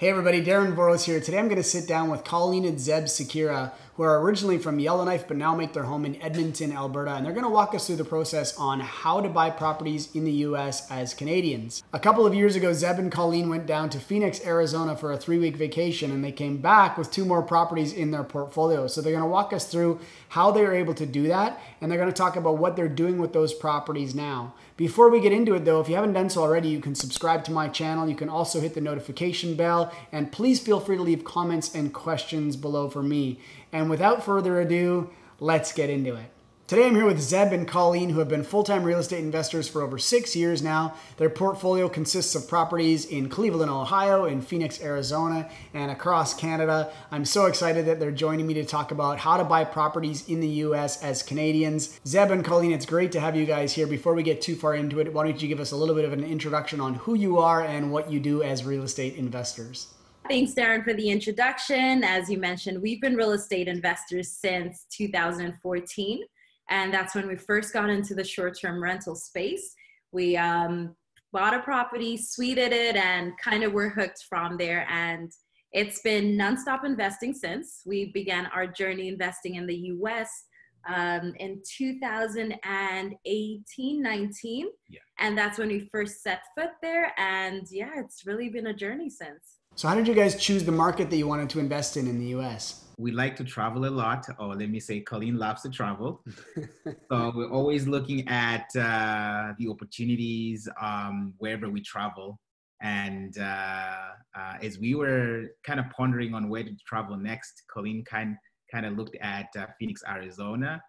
Hey everybody, Darren Voros here. Today I'm going to sit down with Colleen and Zeb Tsikira, who are originally from Yellowknife but now make their home in Edmonton, Alberta, and they're going to walk us through the process on how to buy properties in the US as Canadians. A couple of years ago, Zeb and Colleen went down to Phoenix, Arizona for a three week vacation, and they came back with two more properties in their portfolio. So they're going to walk us through how they were able to do that, and they're going to talk about what they're doing with those properties now. Before we get into it though, if you haven't done so already, you can subscribe to my channel. You can also hit the notification bell, and please feel free to leave comments and questions below for me. And without further ado, let's get into it. Today I'm here with Zeb and Colleen, who have been full time real estate investors for over six years now. Their portfolio consists of properties in Cleveland, Ohio, in Phoenix, Arizona, and across Canada. I'm so excited that they're joining me to talk about how to buy properties in the US as Canadians. Zeb and Colleen, it's great to have you guys here. Before we get too far into it, why don't you give us a little bit of an introduction on who you are and what you do as real estate investors? Thanks, Darren, for the introduction. As you mentioned, we've been real estate investors since 2014, and that's when we first got into the short term rental space. We um, bought a property, suited it, and kind of were hooked from there. And it's been nonstop investing since. We began our journey investing in the US um, in 2018 19. Yeah. And that's when we first set foot there. And yeah, it's really been a journey since. So, how did you guys choose the market that you wanted to invest in in the US? We like to travel a lot, or let me say, Colleen loves to travel. so, we're always looking at uh, the opportunities um, wherever we travel. And uh, uh, as we were kind of pondering on where to travel next, Colleen kind kind of looked at uh, Phoenix, Arizona,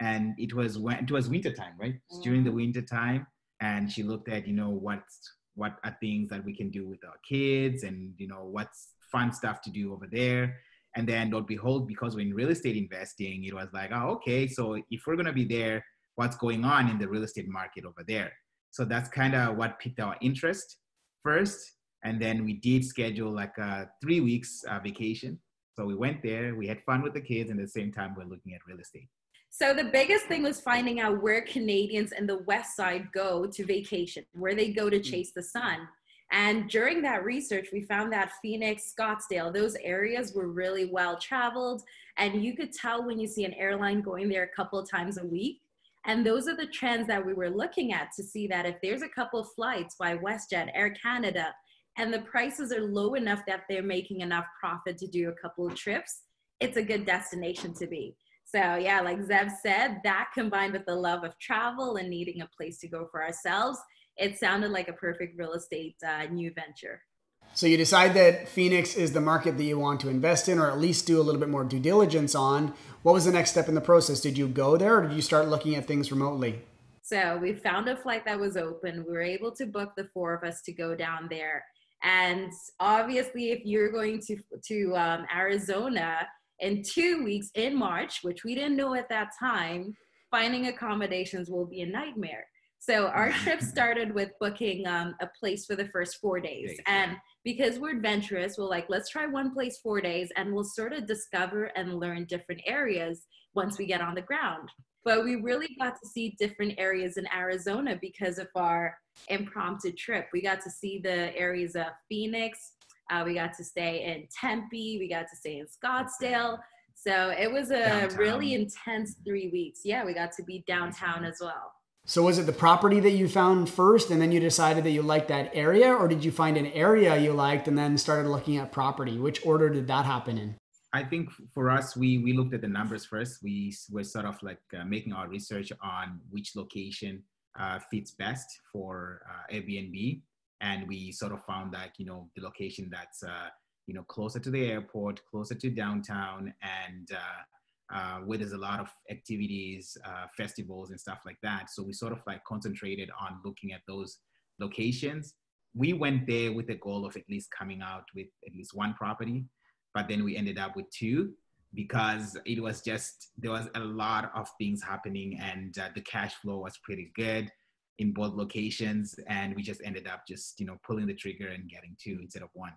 and it was when it was winter time, right? During the winter time, and she looked at you know what's what are things that we can do with our kids and you know what's fun stuff to do over there. And then lo behold because we're in real estate investing it was like oh okay so if we're going to be there what's going on in the real estate market over there? So that's kind of what piqued our interest first. And then we did schedule like a three weeks uh, vacation. So we went there we had fun with the kids and at the same time we're looking at real estate so the biggest thing was finding out where Canadians in the West Side go to vacation, where they go to mm. chase the sun. And during that research, we found that Phoenix, Scottsdale, those areas were really well traveled. And you could tell when you see an airline going there a couple of times a week. And those are the trends that we were looking at to see that if there's a couple of flights by WestJet, Air Canada, and the prices are low enough that they're making enough profit to do a couple of trips, it's a good destination to be. So yeah, like Zeb said, that combined with the love of travel and needing a place to go for ourselves, it sounded like a perfect real estate uh, new venture. So you decide that Phoenix is the market that you want to invest in, or at least do a little bit more due diligence on. What was the next step in the process? Did you go there, or did you start looking at things remotely? So we found a flight that was open. We were able to book the four of us to go down there. And obviously, if you're going to to um, Arizona, in two weeks in March, which we didn't know at that time, finding accommodations will be a nightmare. So our trip started with booking um, a place for the first four days. And because we're adventurous, we're like, let's try one place four days and we'll sort of discover and learn different areas once we get on the ground. But we really got to see different areas in Arizona because of our impromptu trip. We got to see the areas of Phoenix, uh, we got to stay in Tempe. We got to stay in Scottsdale. So it was a downtown. really intense three weeks. Yeah, we got to be downtown as well. So was it the property that you found first and then you decided that you liked that area or did you find an area you liked and then started looking at property? Which order did that happen in? I think for us, we, we looked at the numbers first. We were sort of like uh, making our research on which location uh, fits best for uh, Airbnb and we sort of found that you know the location that's uh, you know closer to the airport, closer to downtown, and uh, uh, where there's a lot of activities, uh, festivals, and stuff like that. So we sort of like concentrated on looking at those locations. We went there with the goal of at least coming out with at least one property, but then we ended up with two because it was just there was a lot of things happening and uh, the cash flow was pretty good in both locations and we just ended up just you know pulling the trigger and getting two instead of one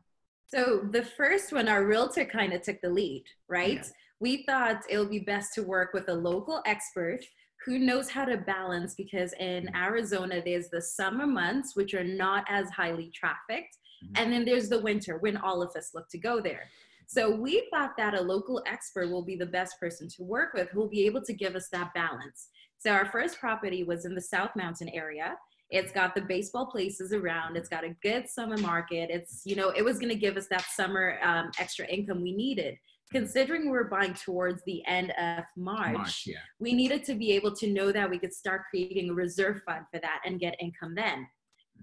so the first one our realtor kind of took the lead right yeah. we thought it would be best to work with a local expert who knows how to balance because in mm-hmm. arizona there's the summer months which are not as highly trafficked Mm-hmm. And then there's the winter when all of us look to go there. So we thought that a local expert will be the best person to work with who will be able to give us that balance. So our first property was in the South Mountain area. It's got the baseball places around. It's got a good summer market. It's, you know, it was going to give us that summer um, extra income we needed. Considering we are buying towards the end of March, March yeah. we needed to be able to know that we could start creating a reserve fund for that and get income then.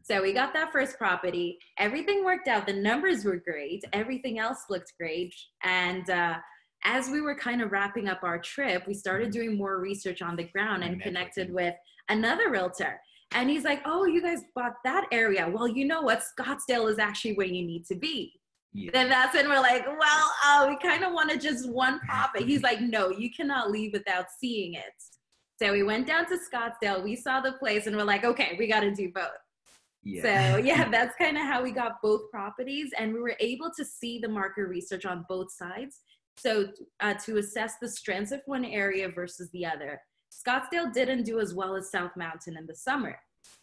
So we got that first property. Everything worked out. The numbers were great. Everything else looked great. And uh, as we were kind of wrapping up our trip, we started mm-hmm. doing more research on the ground and connected with another realtor. And he's like, Oh, you guys bought that area. Well, you know what? Scottsdale is actually where you need to be. Yeah. Then that's when we're like, Well, uh, we kind of want to just one property. He's like, No, you cannot leave without seeing it. So we went down to Scottsdale. We saw the place and we're like, Okay, we got to do both. Yeah. So yeah, that's kind of how we got both properties, and we were able to see the market research on both sides. So uh, to assess the strengths of one area versus the other. Scottsdale didn't do as well as South Mountain in the summer.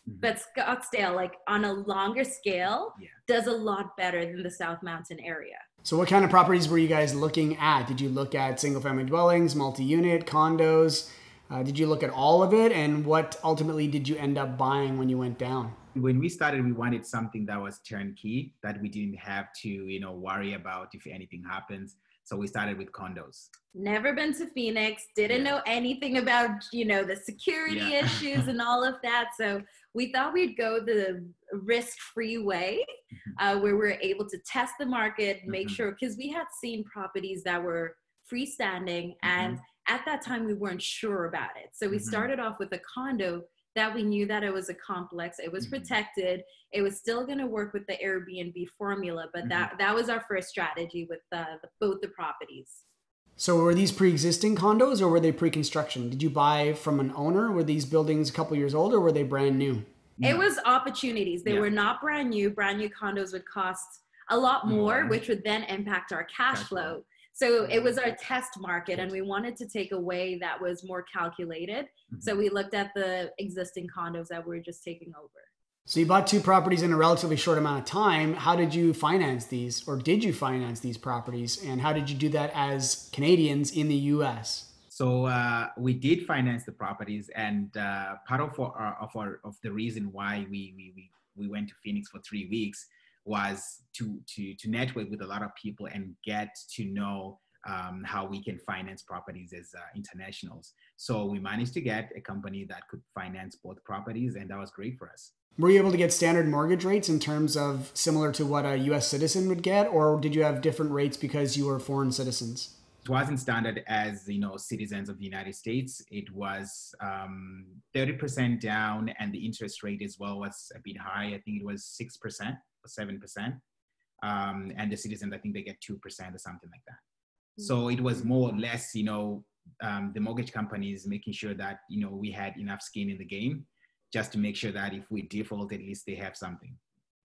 Mm-hmm. But Scottsdale, like on a longer scale, yeah. does a lot better than the South Mountain area. So, what kind of properties were you guys looking at? Did you look at single family dwellings, multi unit, condos? Uh, did you look at all of it? And what ultimately did you end up buying when you went down? when we started we wanted something that was turnkey that we didn't have to you know worry about if anything happens so we started with condos never been to phoenix didn't yeah. know anything about you know the security yeah. issues and all of that so we thought we'd go the risk-free way mm-hmm. uh, where we are able to test the market make mm-hmm. sure because we had seen properties that were freestanding mm-hmm. and at that time we weren't sure about it so we mm-hmm. started off with a condo that we knew that it was a complex it was mm-hmm. protected it was still going to work with the airbnb formula but mm-hmm. that that was our first strategy with the, the, both the properties so were these pre-existing condos or were they pre-construction did you buy from an owner were these buildings a couple years old or were they brand new it was opportunities they yeah. were not brand new brand new condos would cost a lot more, more. which would then impact our cash, cash flow. flow so it was our test market, and we wanted to take a way that was more calculated. Mm-hmm. So we looked at the existing condos that we are just taking over. So you bought two properties in a relatively short amount of time. How did you finance these, or did you finance these properties, and how did you do that as Canadians in the U.S.? So uh, we did finance the properties, and uh, part of our, of our of the reason why we we we, we went to Phoenix for three weeks was to to to network with a lot of people and get to know um, how we can finance properties as uh, internationals. So we managed to get a company that could finance both properties, and that was great for us. Were you able to get standard mortgage rates in terms of similar to what a U.S. citizen would get, or did you have different rates because you were foreign citizens? It wasn't standard as you know citizens of the United States. It was um, 30% down, and the interest rate as well was a bit high. I think it was six percent seven percent, um, and the citizens I think they get two percent or something like that. So it was more or less, you know, um, the mortgage companies making sure that you know we had enough skin in the game, just to make sure that if we default, at least they have something.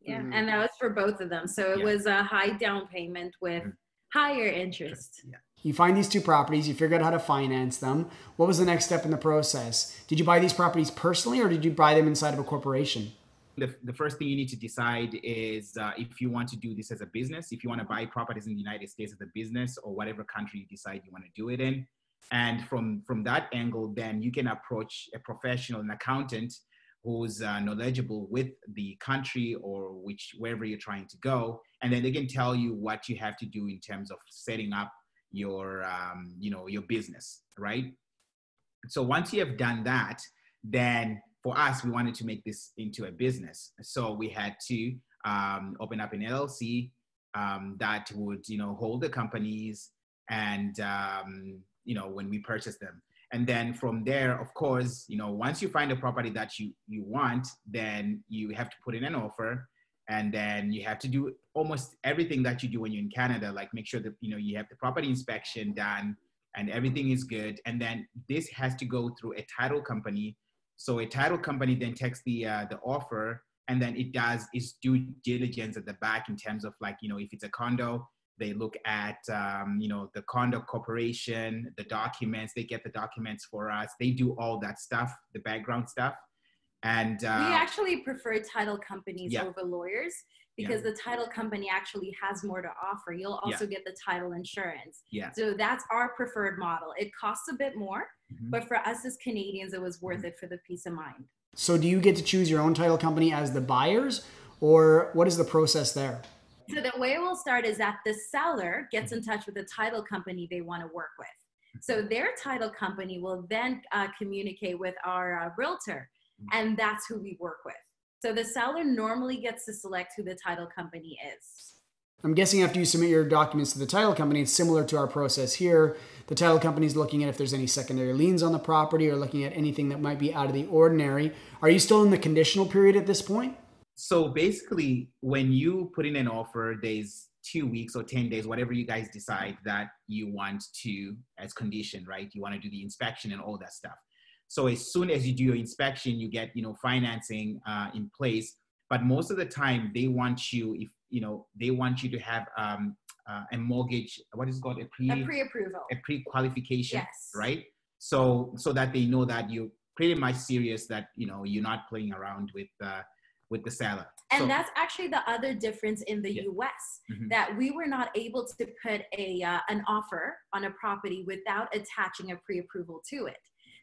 Yeah, mm. and that was for both of them. So it yeah. was a high down payment with mm. higher interest. Yeah. You find these two properties, you figure out how to finance them. What was the next step in the process? Did you buy these properties personally or did you buy them inside of a corporation? The, the first thing you need to decide is uh, if you want to do this as a business, if you want to buy properties in the United States as a business or whatever country you decide you want to do it in. And from, from that angle, then you can approach a professional, an accountant who's uh, knowledgeable with the country or which wherever you're trying to go. And then they can tell you what you have to do in terms of setting up your, um, you know, your business, right? So once you have done that, then for us, we wanted to make this into a business. So we had to um, open up an LLC um, that would, you know, hold the companies and, um, you know, when we purchase them. And then from there, of course, you know, once you find a property that you, you want, then you have to put in an offer and then you have to do almost everything that you do when you're in Canada, like make sure that, you know, you have the property inspection done and everything is good. And then this has to go through a title company so a title company then takes the uh, the offer and then it does its due diligence at the back in terms of like you know if it's a condo they look at um, you know the condo corporation the documents they get the documents for us they do all that stuff the background stuff and uh, we actually prefer title companies yeah. over lawyers because the title company actually has more to offer. You'll also get the title insurance. Yeah. So that's our preferred model. It costs a bit more, Mhm. but for us as Canadians, it was worth Mm-hmm. it for the peace of mind. So do you get to choose your own title company as the buyers, or what is the process there? So the way we'll start is that the seller gets in touch with the title company they want to work with. So their title company will then uh, communicate with our uh, realtor, and that's who we work with. So the seller normally gets to select who the title company is. I'm guessing after you submit your documents to the title company, it's similar to our process here. The title company is looking at if there's any secondary liens on the property or looking at anything that might be out of the ordinary. Are you still in the conditional period at this point? So basically, when you put in an offer, there's two weeks or 10 days, whatever you guys decide that you want to, as condition, right? You want to do the inspection and all that stuff. So as soon as you do your inspection, you get, you know, financing uh, in place. But most of the time, they want you, if you know, they want you to have um, uh, a mortgage. What is it called? A pre A pre-approval. a pre-qualification, Yes. right? So so that they know that you're pretty much serious. That you know you're not playing around with uh, with the seller. And So- that's actually the other difference in the Yeah. U.S. Mhm. that we were not able to put a uh, an offer on a property without attaching a pre-approval to it.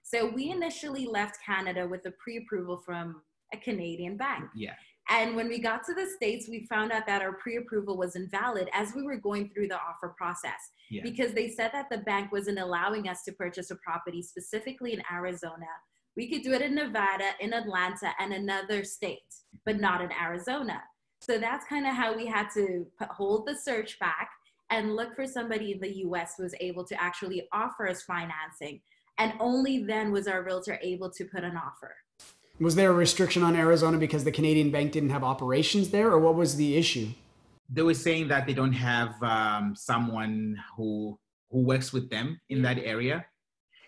So we initially left Canada with a pre-approval from a Canadian bank. yeah. And when we got to the States, we found out that our pre approval was invalid as we were going through the offer process Yeah. because they said that the bank wasn't allowing us to purchase a property specifically in Arizona. We could do it in Nevada, in Atlanta, and another state, but not in Arizona. So that's kind of how we had to put, hold the search back and look for somebody in the US who was able to actually offer us financing. And only then was our realtor able to put an offer. Was there a restriction on Arizona because the Canadian bank didn't have operations there, or what was the issue? They were saying that they don't have um, someone who who works with them in that area,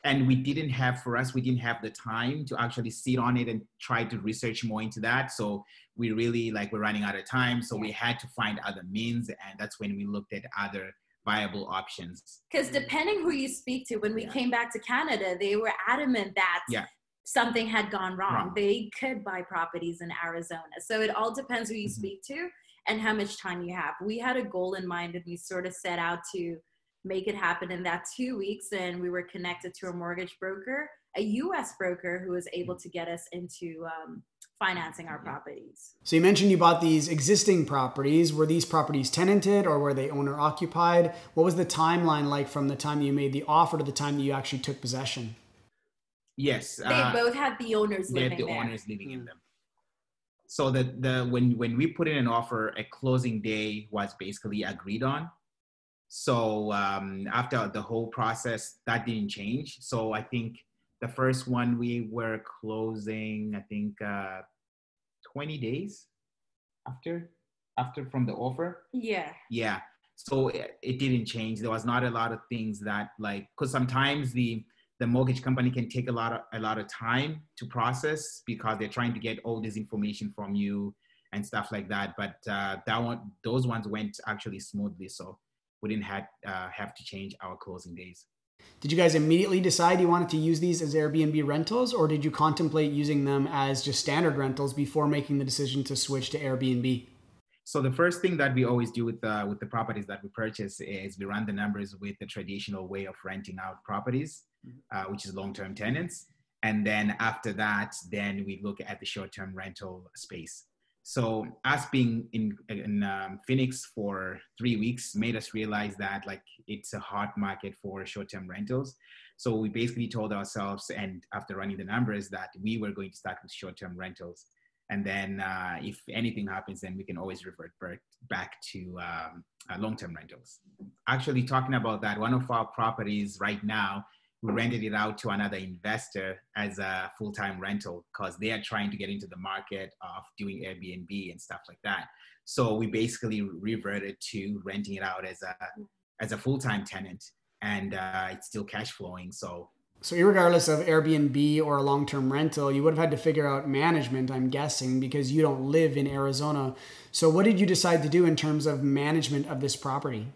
and we didn't have for us we didn't have the time to actually sit on it and try to research more into that. So we really like we're running out of time, so we had to find other means, and that's when we looked at other viable options. Because depending who you speak to, when we Yeah. came back to Canada, they were adamant that Yeah. something had gone wrong. Wrong. They could buy properties in Arizona. So it all depends who you Mhm. speak to and how much time you have. We had a goal in mind and we sort of set out to make it happen in that two weeks. And we were connected to a mortgage broker, a US broker who was able to get us into um, financing our properties. So you mentioned you bought these existing properties. Were these properties tenanted or were they owner occupied? What was the timeline like from the time you made the offer to the time that you actually took possession? Yes, They uh, both had the owners they have living the there. owners living in them. So that the when when we put in an offer, a closing day was basically agreed on. So um, after the whole process, that didn't change. So I think the first one we were closing, I think uh, 20 days after after from the offer. Yeah. Yeah. So it, it didn't change. There was not a lot of things that like because sometimes the the mortgage company can take a lot of a lot of time to process because they're trying to get all this information from you and stuff like that. But uh, that one, those ones went actually smoothly, so we didn't have uh, have to change our closing days. Did you guys immediately decide you wanted to use these as Airbnb rentals, or did you contemplate using them as just standard rentals before making the decision to switch to Airbnb? So the first thing that we always do with the with the properties that we purchase is we run the numbers with the traditional way of renting out properties, uh, which is long-term tenants, and then after that, then we look at the short-term rental space. So us being in in um, Phoenix for three weeks made us realize that like it's a hot market for short-term rentals. So we basically told ourselves, and after running the numbers, that we were going to start with short-term rentals and then uh, if anything happens then we can always revert back, to um, uh, long-term rentals actually talking about that one of our properties right now we rented it out to another investor as a full-time rental because they are trying to get into the market of doing airbnb and stuff like that so we basically reverted to renting it out as a as a full-time tenant and uh, it's still cash flowing so So, regardless of Airbnb or a long term rental, you would have had to figure out management, I'm guessing, because you don't live in Arizona. So, what did you decide to do in terms of management of this property?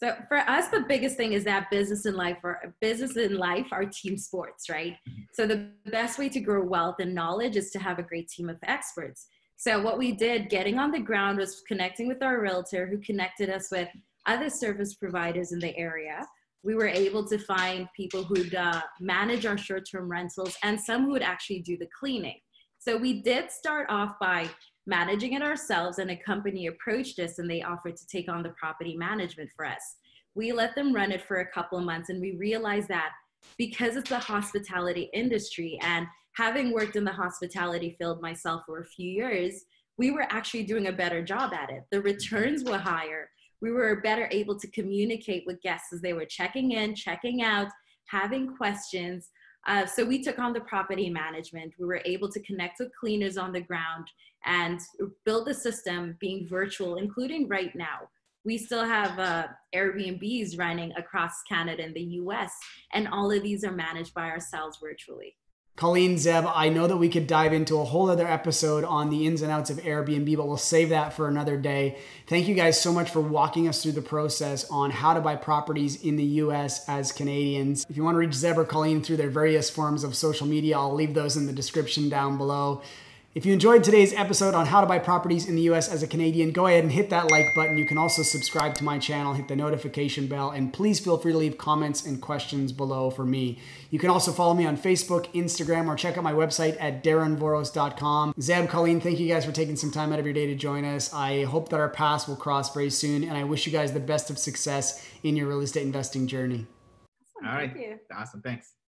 So for us, the biggest thing is that business in life or business in life are team sports, right? So the best way to grow wealth and knowledge is to have a great team of experts. So what we did, getting on the ground, was connecting with our realtor who connected us with other service providers in the area. We were able to find people who'd uh, manage our short-term rentals and some who would actually do the cleaning. So we did start off by managing it ourselves and a company approached us and they offered to take on the property management for us. We let them run it for a couple of months and we realized that because it's the hospitality industry and having worked in the hospitality field myself for a few years, we were actually doing a better job at it. The returns were higher. We were better able to communicate with guests as they were checking in, checking out, having questions. Uh, so we took on the property management. We were able to connect with cleaners on the ground and build the system being virtual, including right now. We still have uh, Airbnbs running across Canada and the US, and all of these are managed by ourselves virtually. Colleen Zeb, I know that we could dive into a whole other episode on the ins and outs of Airbnb, but we'll save that for another day. Thank you guys so much for walking us through the process on how to buy properties in the US as Canadians. If you want to reach Zeb or Colleen through their various forms of social media, I'll leave those in the description down below. If you enjoyed today's episode on how to buy properties in the US as a Canadian, go ahead and hit that like button. You can also subscribe to my channel, hit the notification bell, and please feel free to leave comments and questions below for me. You can also follow me on Facebook, Instagram, or check out my website at darrenvoros.com. Zeb, Colleen, thank you guys for taking some time out of your day to join us. I hope that our paths will cross very soon, and I wish you guys the best of success in your real estate investing journey. Awesome. All right. Awesome. Thanks.